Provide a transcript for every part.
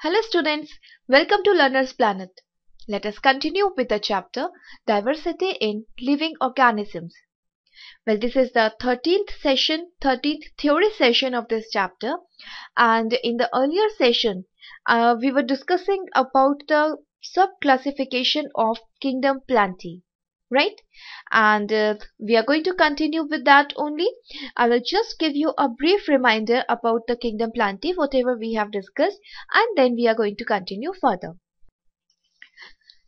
Hello students, welcome to Learner's Planet. Let us continue with the chapter Diversity in Living Organisms. Well, this is the 13th session, 13th theory session of this chapter and in the earlier session uh, we were discussing about the sub-classification of kingdom Plantae right? And uh, we are going to continue with that only. I will just give you a brief reminder about the kingdom Plantae whatever we have discussed and then we are going to continue further.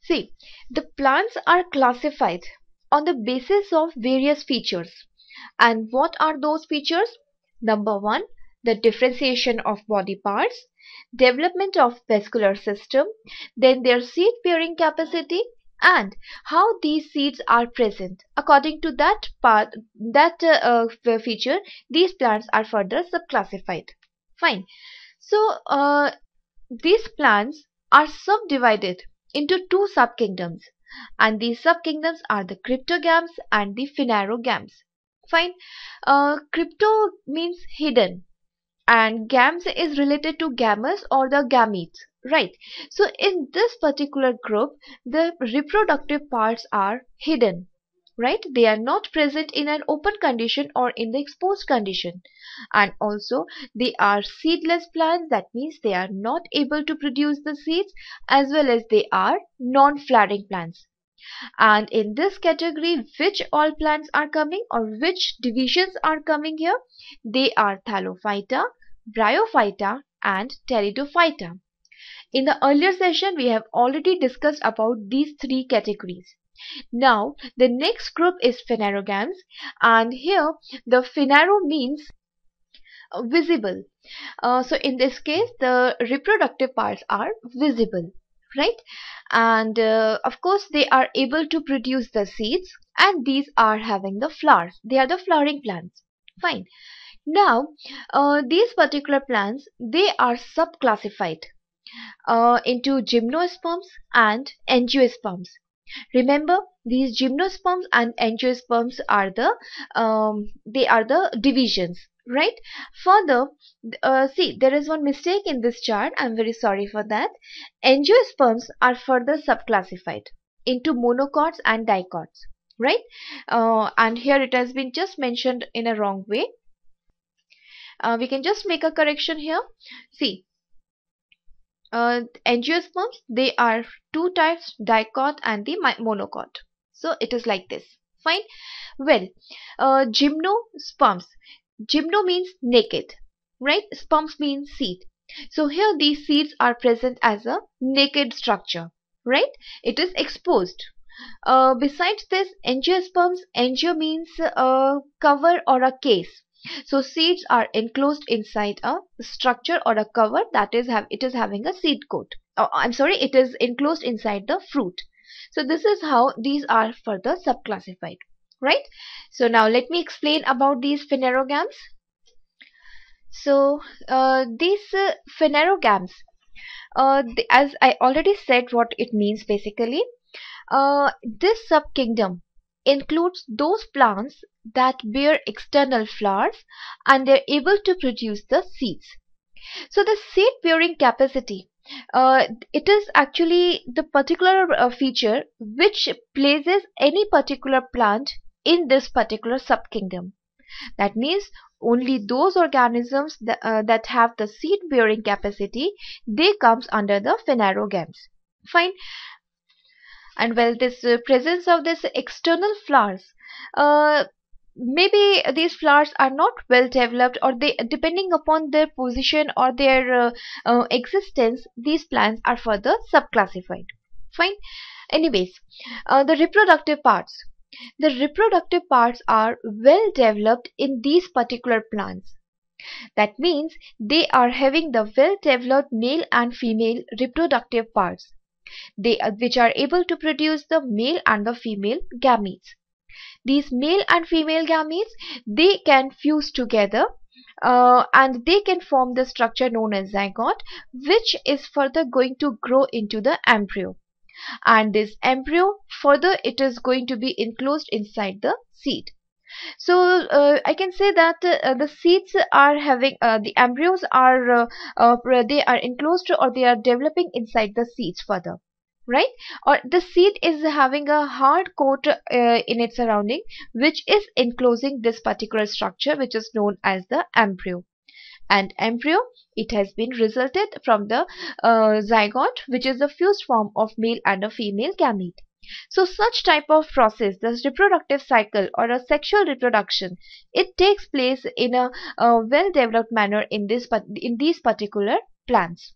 See the plants are classified on the basis of various features. And what are those features? Number one the differentiation of body parts development of vascular system then their seed bearing capacity and how these seeds are present. According to that part, that uh, uh, feature, these plants are further subclassified. Fine. So uh, these plants are subdivided into two subkingdoms, and these subkingdoms are the cryptogams and the phanerogams. Fine. Uh, crypto means hidden, and gams is related to gammas or the gametes right. So in this particular group the reproductive parts are hidden. Right? They are not present in an open condition or in the exposed condition. And also they are seedless plants. That means they are not able to produce the seeds as well as they are non-flowering plants. And in this category which all plants are coming or which divisions are coming here? They are thallophyta bryophyta and pteridophyta in the earlier session, we have already discussed about these three categories. Now, the next group is phanerogams and here the phanero means visible. Uh, so in this case, the reproductive parts are visible, right? And uh, of course, they are able to produce the seeds and these are having the flowers. They are the flowering plants. Fine. Now, uh, these particular plants, they are subclassified uh, into gymnosperms and angiosperms. Remember, these gymnosperms and angiosperms are the um, they are the divisions, right? Further, uh, see there is one mistake in this chart. I'm very sorry for that. Angiosperms are further subclassified into monocots and dicots, right? Uh, and here it has been just mentioned in a wrong way. Uh, we can just make a correction here. See, uh, angiosperms they are two types dicot and the monocot. So it is like this. Fine? Well uh, gymnosperms. Gymno means naked right? Sperms means seed. So here these seeds are present as a naked structure right? It is exposed. Uh, besides this angiosperms angio means a cover or a case so seeds are enclosed inside a structure or a cover that is have it is having a seed coat. Oh, I'm sorry, it is enclosed inside the fruit. So this is how these are further subclassified, right? So now let me explain about these phanerogams. So uh, these uh, phanerogams, uh, as I already said what it means basically, uh, this subkingdom includes those plants that bear external flowers and they're able to produce the seeds. So the seed bearing capacity uh, it is actually the particular uh, feature which places any particular plant in this particular subkingdom. That means only those organisms that, uh, that have the seed bearing capacity they comes under the phanerogams. Fine and well this uh, presence of this external flowers uh, maybe these flowers are not well developed or they depending upon their position or their uh, uh, existence these plants are further subclassified. Fine? Anyways uh, the reproductive parts. The reproductive parts are well developed in these particular plants. That means they are having the well developed male and female reproductive parts they uh, which are able to produce the male and the female gametes. These male and female gametes they can fuse together uh, and they can form the structure known as zygote which is further going to grow into the embryo. And this embryo further it is going to be enclosed inside the seed so uh, i can say that uh, the seeds are having uh, the embryos are uh, uh, they are enclosed or they are developing inside the seeds further right? Or the seed is having a hard coat uh, in its surrounding which is enclosing this particular structure which is known as the embryo. And embryo it has been resulted from the zygote which is the fused form of male and a female gamete so such type of process the reproductive cycle or a sexual reproduction it takes place in a, a well developed manner in this in these particular plants.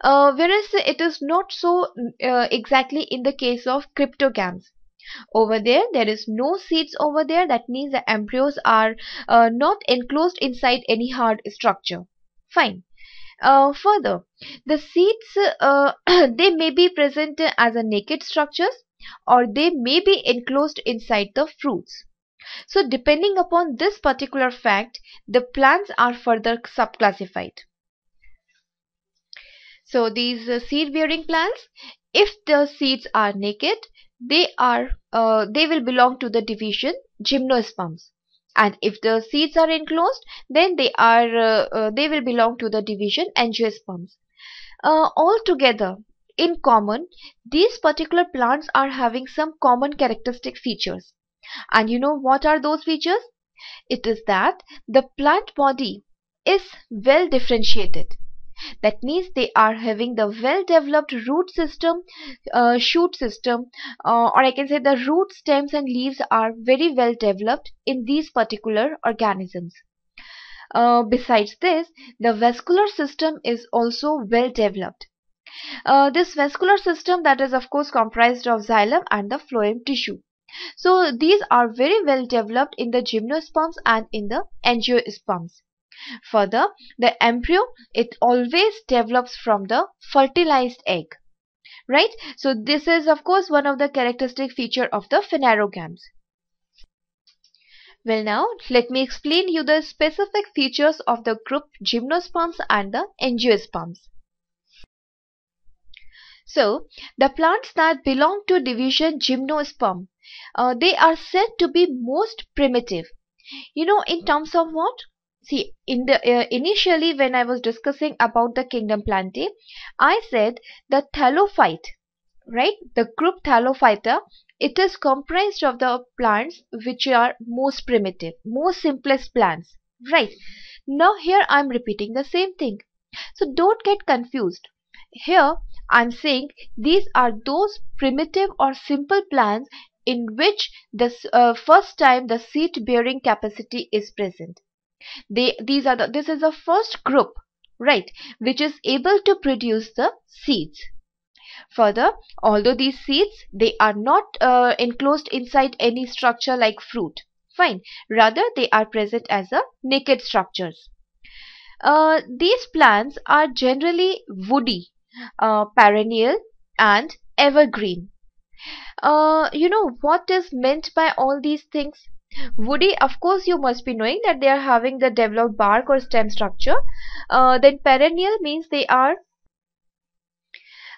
Uh, whereas it is not so uh, exactly in the case of cryptogams over there there is no seeds over there. That means the embryos are uh, not enclosed inside any hard structure. Fine uh, further the seeds uh, they may be present as a naked structures or they may be enclosed inside the fruits so depending upon this particular fact the plants are further subclassified so these uh, seed bearing plants, if the seeds are naked, they are uh, they will belong to the division gymnosperms. And if the seeds are enclosed, then they are uh, uh they will belong to the division angiosperms. Uh, altogether, in common, these particular plants are having some common characteristic features. And you know what are those features? It is that the plant body is well differentiated that means they are having the well developed root system uh, shoot system uh, or I can say the root stems and leaves are very well developed in these particular organisms. Uh, besides this the vascular system is also well developed uh, this vascular system that is of course comprised of xylem and the phloem tissue. So these are very well developed in the gymnosperms and in the angiosperms Further, the embryo, it always develops from the fertilized egg. Right? So this is of course one of the characteristic feature of the phanerogams. Well now, let me explain you the specific features of the group gymnosperms and the angiosperms. So, the plants that belong to division gymnosperm, uh, they are said to be most primitive. You know, in terms of what? See in the uh, initially when I was discussing about the kingdom Plantae, I said the thallophyte, right? The group Thallophyta, it is comprised of the plants which are most primitive, most simplest plants, right? Now here I am repeating the same thing. So don't get confused. Here I am saying these are those primitive or simple plants in which the uh, first time the seed bearing capacity is present they these are the this is the first group right which is able to produce the seeds. Further although these seeds they are not uh, enclosed inside any structure like fruit. Fine. Rather they are present as a naked structures. Uh, these plants are generally woody uh, perennial and evergreen. Uh, you know what is meant by all these things Woody, of course, you must be knowing that they are having the developed bark or stem structure. Uh, then perennial means they are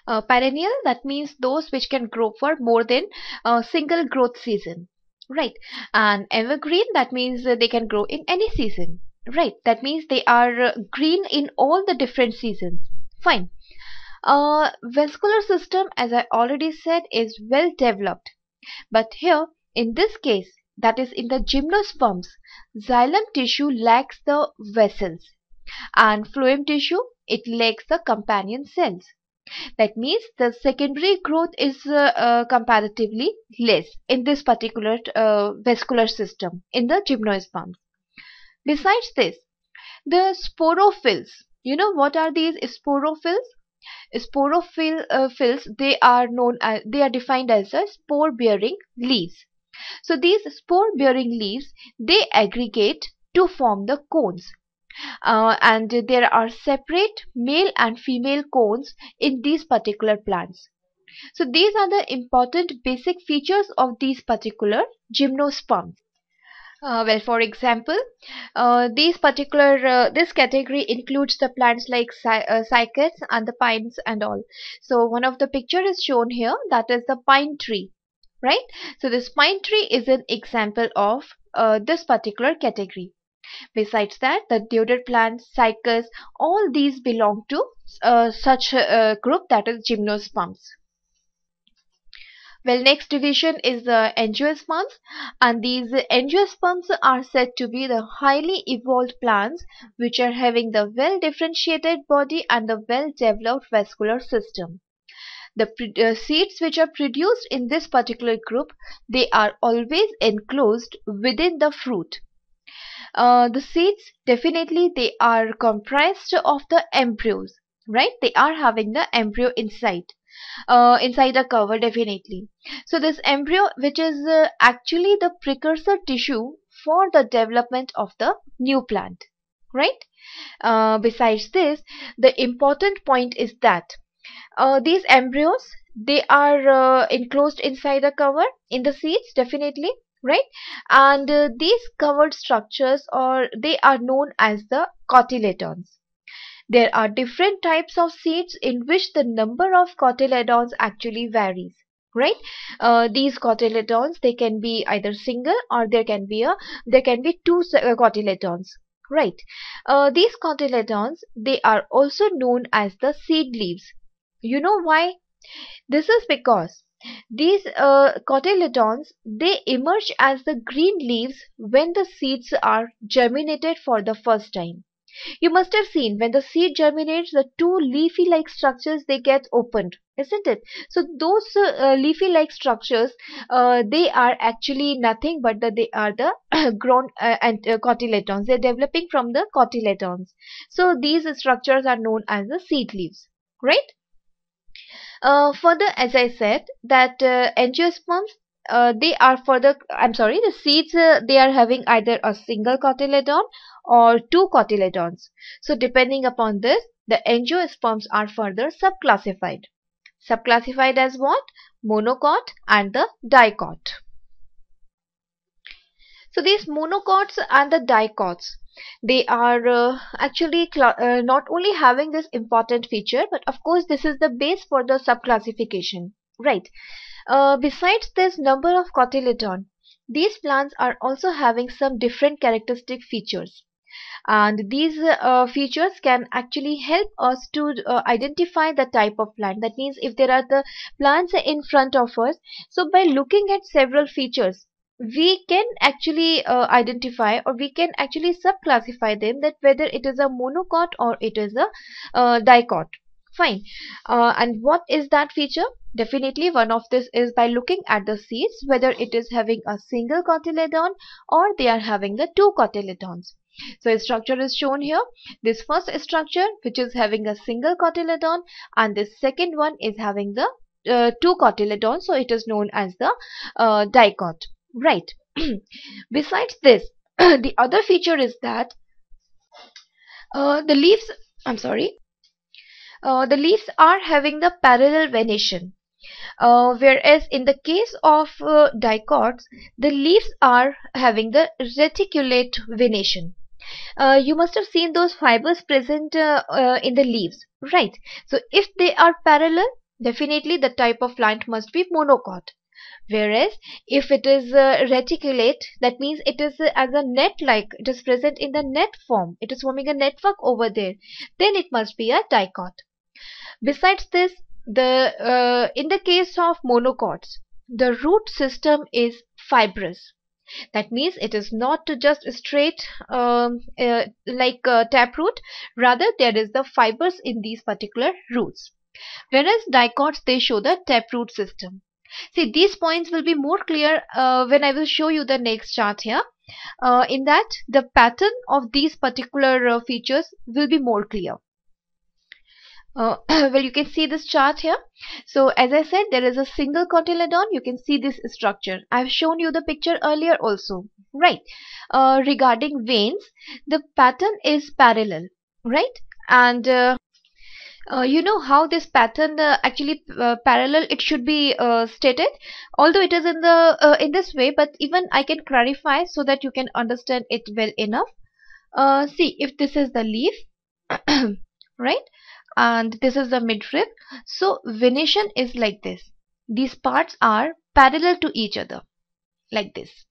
uh, perennial, that means those which can grow for more than a single growth season. Right. And evergreen, that means they can grow in any season. Right. That means they are green in all the different seasons. Fine. Uh, vascular system, as I already said, is well developed. But here, in this case, that is in the gymnosperms, xylem tissue lacks the vessels and phloem tissue it lacks the companion cells. That means the secondary growth is uh, uh, comparatively less in this particular uh, vascular system in the gymnosperms. Besides this, the sporophylls, you know what are these sporophylls? Sporophylls, uh, they are known as, they are defined as a spore bearing leaves so these spore bearing leaves they aggregate to form the cones. Uh, and there are separate male and female cones in these particular plants. So these are the important basic features of these particular gymnosperms. Uh, well, for example, uh, these particular uh, this category includes the plants like uh, cycads and the pines and all. So one of the picture is shown here that is the pine tree right? So this pine tree is an example of uh, this particular category. Besides that the deodar plants cycas all these belong to uh, such a group that is gymnosperms. Well, next division is the angiosperms and these angiosperms are said to be the highly evolved plants which are having the well differentiated body and the well developed vascular system. The uh, seeds which are produced in this particular group, they are always enclosed within the fruit. Uh, the seeds definitely they are comprised of the embryos, right? They are having the embryo inside uh, inside the cover definitely. So this embryo which is uh, actually the precursor tissue for the development of the new plant right uh, besides this the important point is that uh, these embryos they are uh, enclosed inside the cover in the seeds definitely right? And uh, these covered structures or they are known as the cotyledons. There are different types of seeds in which the number of cotyledons actually varies right? Uh, these cotyledons they can be either single or there can be a there can be two uh, cotyledons right? Uh, these cotyledons they are also known as the seed leaves you know why this is because these uh, cotyledons they emerge as the green leaves when the seeds are germinated for the first time you must have seen when the seed germinates, the two leafy like structures they get opened, isn't it? So those uh, leafy like structures, uh, they are actually nothing but the, they are the grown uh, and uh, cotyledons. They're developing from the cotyledons. So these structures are known as the seed leaves, right? Uh, further, as I said, that uh, angiosperms uh, they are for the I'm sorry the seeds uh, they are having either a single cotyledon or two cotyledons. So depending upon this the angiosperms are further subclassified. Subclassified as what? Monocot and the dicot so these monocots and the dicots they are uh, actually uh, not only having this important feature but of course this is the base for the subclassification right? Uh, besides this number of cotyledon, these plants are also having some different characteristic features. And these uh, features can actually help us to uh, identify the type of plant. That means if there are the plants in front of us so by looking at several features we can actually uh, identify or we can actually subclassify them that whether it is a monocot or it is a uh, dicot. Fine. Uh, and what is that feature? Definitely one of this is by looking at the seeds whether it is having a single cotyledon or they are having the two cotyledons. So a structure is shown here. This first structure which is having a single cotyledon and this second one is having the uh, two cotyledons. So it is known as the uh, dicot right. Besides this the other feature is that uh, the leaves I'm sorry uh, the leaves are having the parallel venation. Uh, whereas in the case of uh, dicots the leaves are having the reticulate venation. Uh, you must have seen those fibers present uh, uh, in the leaves. Right. So if they are parallel definitely the type of plant must be monocot whereas if it is uh, reticulate that means it is uh, as a net like it is present in the net form. It is forming a network over there. Then it must be a dicot. Besides this the uh, in the case of monocots the root system is fibrous. That means it is not just straight um, uh, like taproot rather there is the fibers in these particular roots. Whereas dicots they show the taproot system see these points will be more clear uh, when I will show you the next chart here. Uh, in that the pattern of these particular uh, features will be more clear. Uh, well you can see this chart here. So as I said there is a single cotyledon. You can see this structure. I've shown you the picture earlier also right? Uh, regarding veins the pattern is parallel right? And uh, you know how this pattern uh, actually uh, parallel it should be uh, stated? Although it is in the uh, in this way but even I can clarify so that you can understand it well enough. See if this is the leaf right? And this is the midrib. So venation is like this. These parts are parallel to each other like this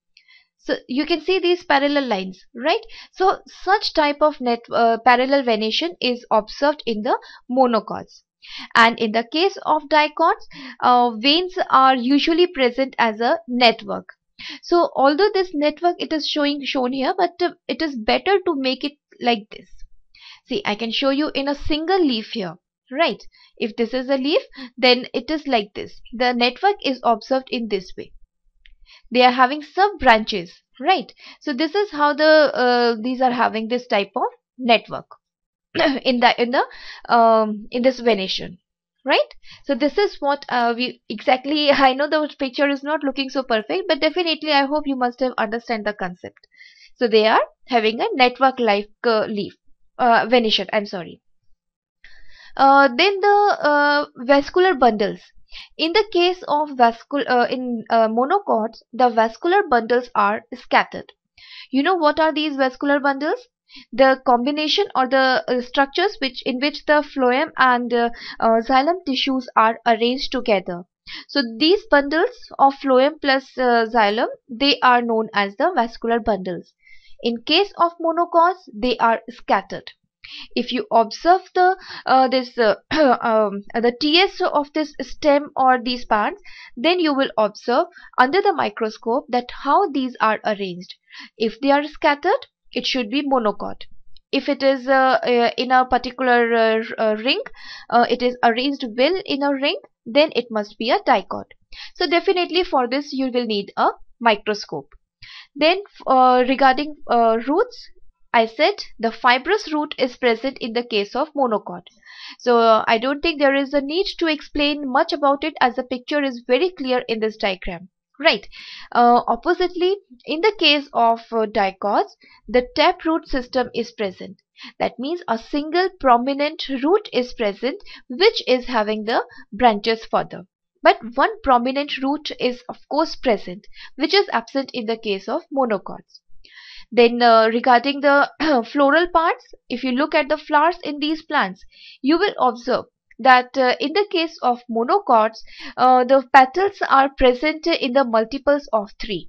so you can see these parallel lines right? So such type of net uh, parallel venation is observed in the monocots and in the case of dicots uh, veins are usually present as a network. So although this network it is showing shown here but uh, it is better to make it like this. See I can show you in a single leaf here right? If this is a leaf then it is like this. The network is observed in this way they are having sub branches right? So this is how the uh, these are having this type of network in the in the um, in this venation right? So this is what uh, we exactly i know the picture is not looking so perfect but definitely i hope you must have understand the concept. So they are having a network like uh, leaf uh, i'm sorry. Uh, then the uh, vascular bundles in the case of vascul uh, in uh, monocots the vascular bundles are scattered. You know what are these vascular bundles? The combination or the uh, structures which in which the phloem and uh, uh, xylem tissues are arranged together. So these bundles of phloem plus uh, xylem they are known as the vascular bundles. In case of monocots they are scattered if you observe the uh, this uh, um, the ts of this stem or these parts then you will observe under the microscope that how these are arranged. If they are scattered it should be monocot. If it is uh, uh, in a particular uh, uh ring it is arranged well in a ring then it must be a dicot. So definitely for this you will need a microscope. Then regarding roots I said the fibrous root is present in the case of monocot. So uh, I don't think there is a need to explain much about it as the picture is very clear in this diagram. Right. Uh, oppositely, in the case of uh, dicots, the taproot system is present. That means a single prominent root is present which is having the branches further. But one prominent root is of course present which is absent in the case of monocots. Then uh, regarding the floral parts, if you look at the flowers in these plants, you will observe that uh, in the case of monocots, uh, the petals are present in the multiples of 3.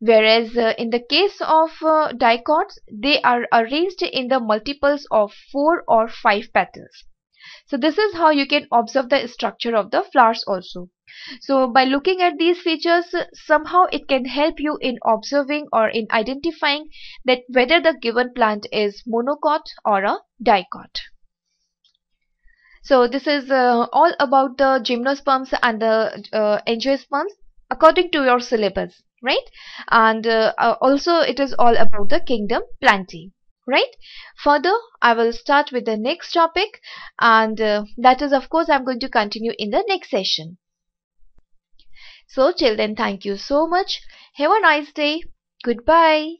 Whereas uh, in the case of uh, dicots, they are arranged in the multiples of 4 or 5 petals. So this is how you can observe the structure of the flowers also. So by looking at these features, somehow it can help you in observing or in identifying that whether the given plant is monocot or a dicot. So this is uh, all about the gymnosperms and the uh, angiosperms according to your syllabus, right? And uh, uh also it is all about the kingdom Plantae right further i will start with the next topic and uh, that is of course i'm going to continue in the next session so till then thank you so much. Have a nice day. Goodbye.